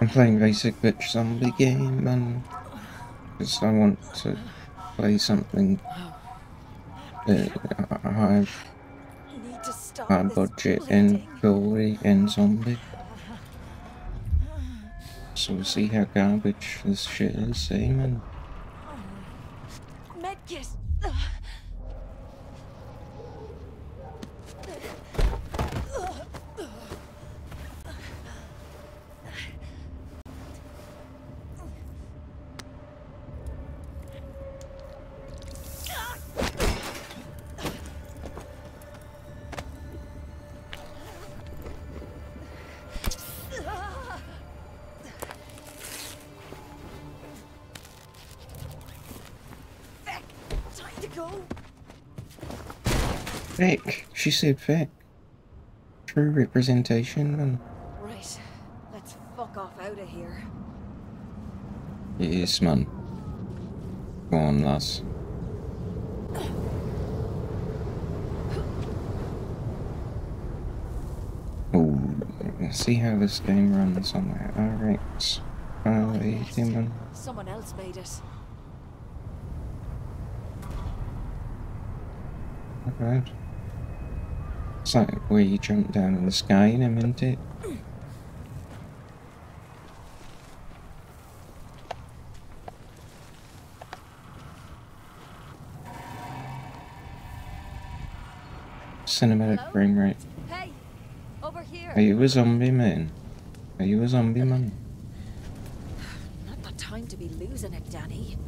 I'm playing basic bitch zombie game and I want to play something Need to stop high budget and bleeding. gory and zombie. So we'll see how garbage this shit is, eh, see Vic, she said fake. True representation, man. Right, let's fuck off out of here. Yes, man. Go on, lass. Ooh, see how this game runs on that. Alright. Uh, human. Someone else made it. Alright. It's like where you jump down in the sky in a minute. it? Cinematic Hello? frame rate. Hey, over here. Are you a zombie man? Are you a zombie man? Not the time to be losing it, Dani.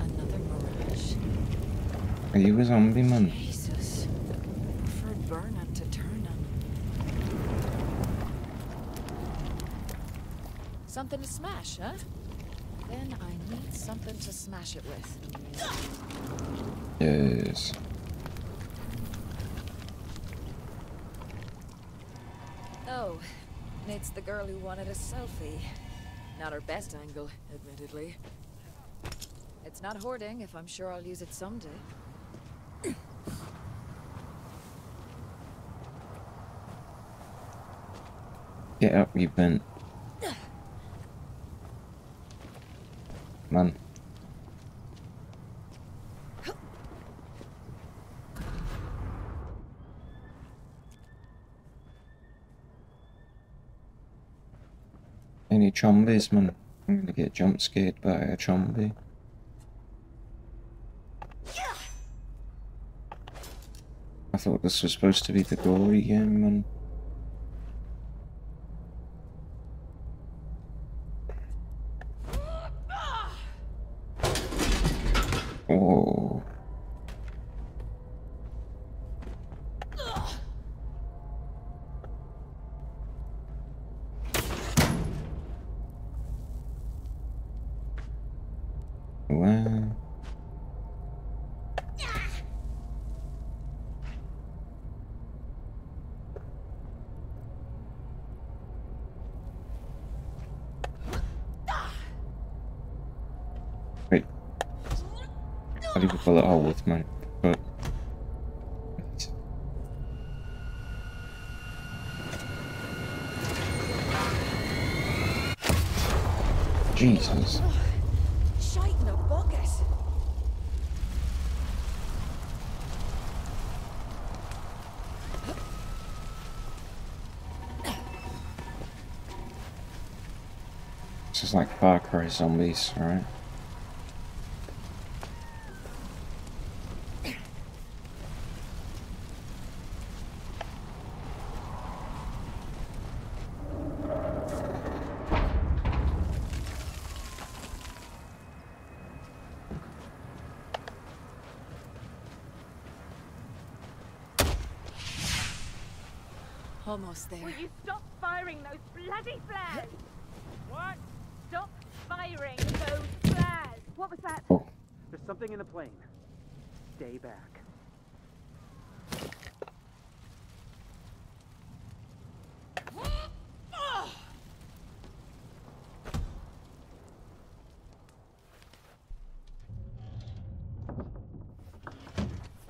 Another mirage. Are you a zombie man? Preferred burning to turning. Something to smash, huh? Then I need something to smash it with. Yes. Oh, it's the girl who wanted a selfie. Not her best angle, admittedly. It's not hoarding if I'm sure I'll use it someday. Get up, you bent. Man. Any zombies, man? I'm gonna get jump scared by a zombie. I thought this was supposed to be the gory game, man. Bullet hole with my foot. Jesus. This is like Far Cry zombies, right? Almost there. Will you stop firing those bloody flares? What? Stop firing those flares. What was that? Oh, There's something in the plane. Stay back.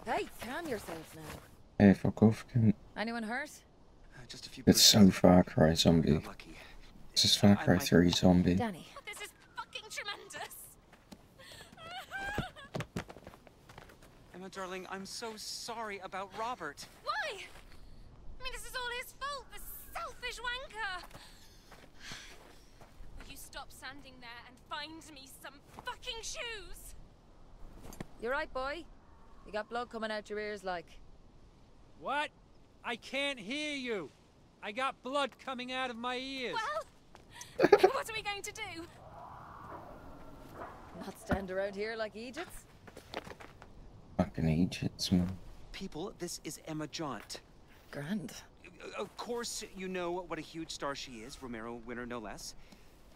Hey, calm yourself now. hey, fuck off, cunt. Anyone hurt? Uh, it's so. Far Cry zombie. Got lucky. This is Far Cry 3 Zombie. Dani, This is fucking tremendous. Emma, darling, I'm so sorry about Robert. Why? I mean, this is all his fault. The selfish wanker. Will you stop standing there and find me some fucking shoes? You're right, boy? You got blood coming out your ears like. What? I can't hear you. I got blood coming out of my ears. Well, what are we going to do? Not stand around here like Egypts? Fucking Egypts, man. People, this is Emma Jaunt. Grand. Uh, Of course, you know what a huge star she is, Romero winner no less.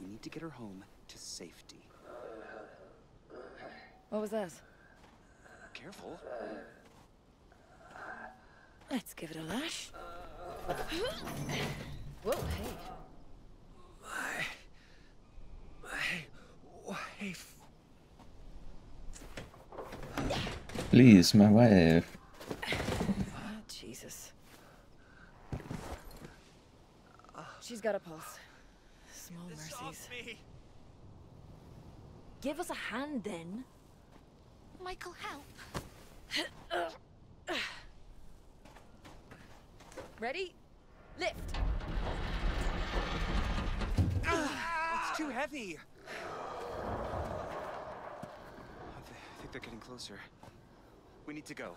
We need to get her home to safety. What was that? Careful. Let's give it a lash. Whoa, hey. My... My Wife. Please, my wife. Ah, Jesus. She's got a pulse. Small mercies. Give us a hand then. Michael, help. Ready? Lift. Ah, it's too heavy. I th- I think they're getting closer. We need to go.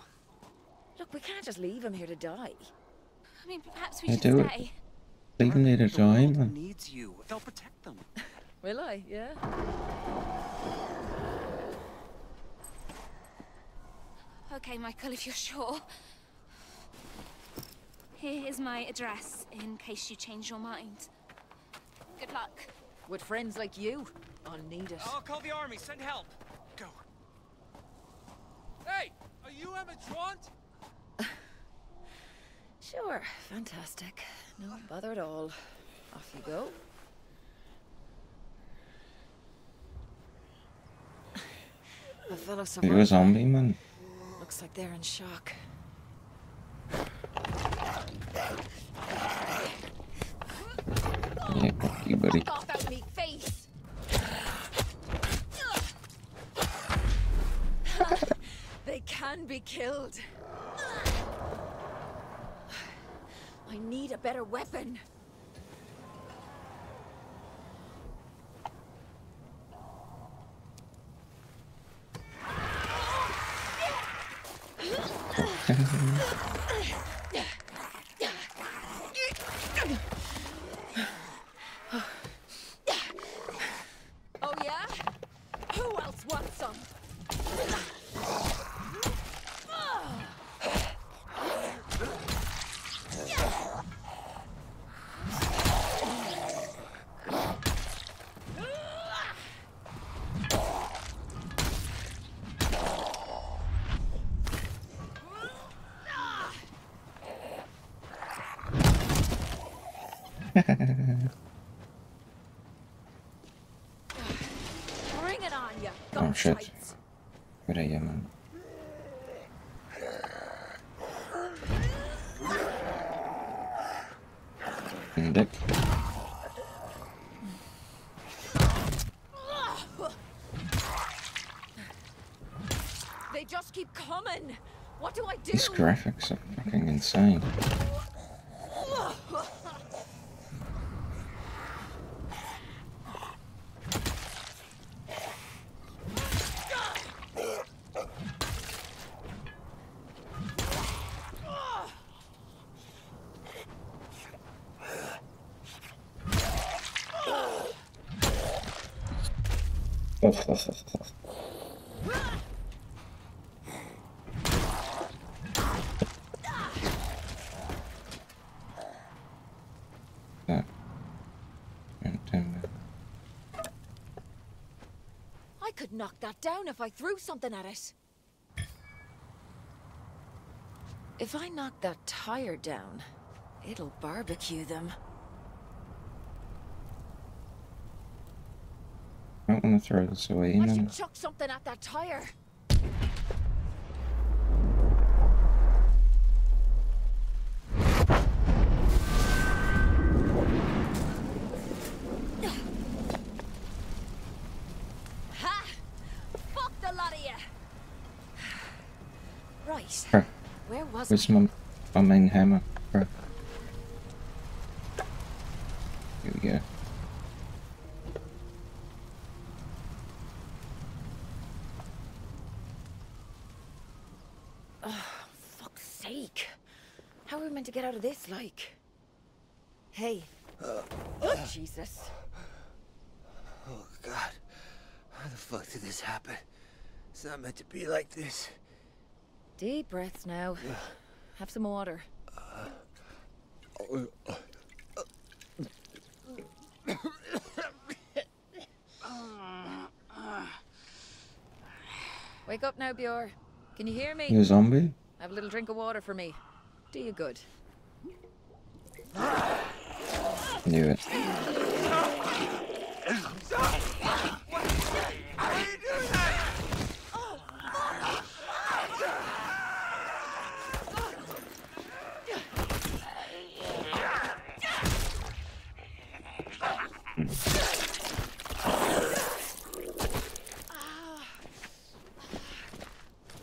Look, we can't just leave him here to die. I mean, perhaps we Yeah, should do it. stay. Leave them there to die, world man. needs you. They'll protect them. Will I? Yeah. Okay, Michael, if you're sure. Here is my address in case you change your mind. Good luck. With friends like you, I'll need it. I'll call the army. Send help. Go. Hey, are you Emma Jaunt? Sure, fantastic. No bother at all. Off you go. A fellow You're a zombie, man. Looks like they're in shock. Yeah, fuck you, buddy. Off that meat face! they can be killed. I need a better weapon. Oh yeah? Who else wants some? Bring it on, you Oh, shit. gobshites. Good idea, man. Mm, Dick. They just keep coming. What do I do? These graphics are fucking insane. Knock that down if I threw something at it. If I knock that tire down, it'll barbecue them. throw this away. I should chuck something at that tire. Ha! Fuck the lot of you. Right. Where was Where's my, my main hammer. Here we go. To get out of this, like? Hey. Uh, oh, uh. Jesus. Oh, God. How the fuck did this happen? It's not meant to be like this. Deep breaths now. Uh. Have some water. Wake up now, Bjor. Can you hear me? You a zombie? Have a little drink of water for me. Do you good. Knew it.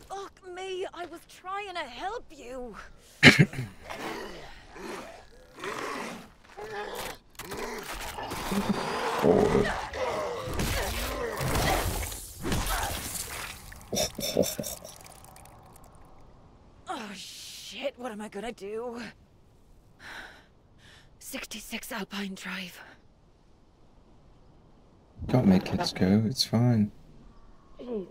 Fuck me, I was trying to help you. Oh. Oh shit, what am I gonna do? 66 Alpine Drive. Don't make kids go, it's fine. Oh,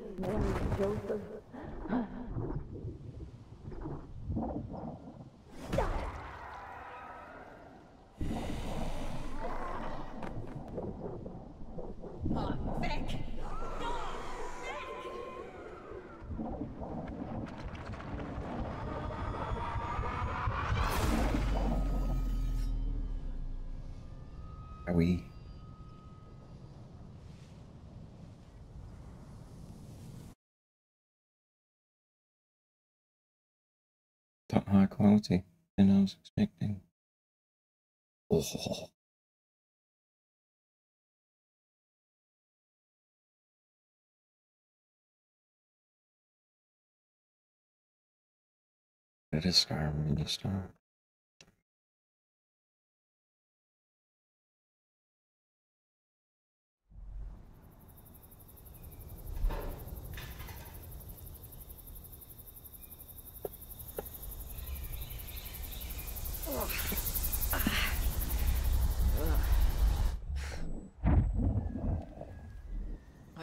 we? Top high quality than I was expecting. Oh. It is Skyrim when you start.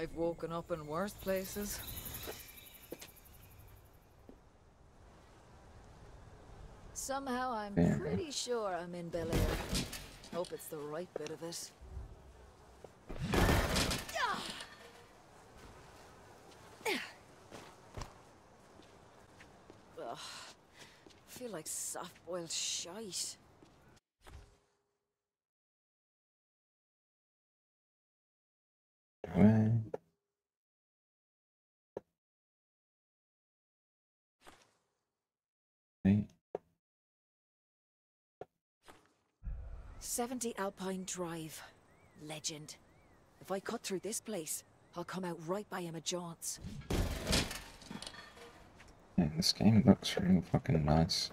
I've woken up in worse places. Somehow I'm Yeah. pretty sure I'm in Bel Air. Hope it's the right bit of it. Ugh. feel like soft-boiled shite. Right. Right. 70 Alpine Drive. Legend. If I cut through this place, I'll come out right by Emma Jaunt's. Yeah, this game looks really fucking nice.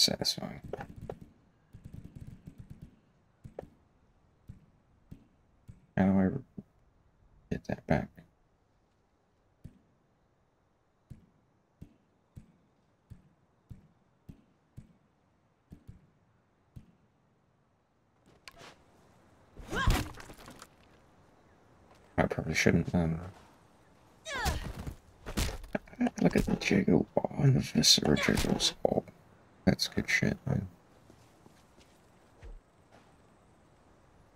Satisfying. How do I get that back? I probably shouldn't. Um, look at the jiggle. Oh, and the viscera jiggles. Oh, that's good shit, man.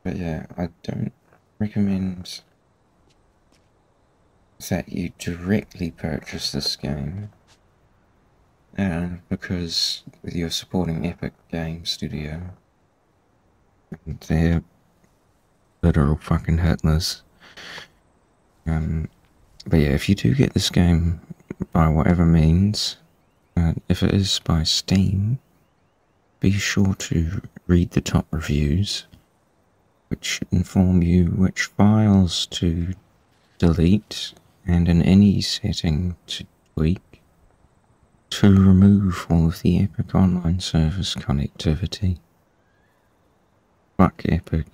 But yeah, I don't recommend that you directly purchase this game. And because you're supporting Epic Game Studio, they're literal fucking Hitlers. Um, but yeah, if you do get this game by whatever means, uh, if it is by Steam, be sure to read the top reviews which inform you which files to delete and in any setting to tweak to remove all of the Epic Online Service connectivity. Fuck Epic.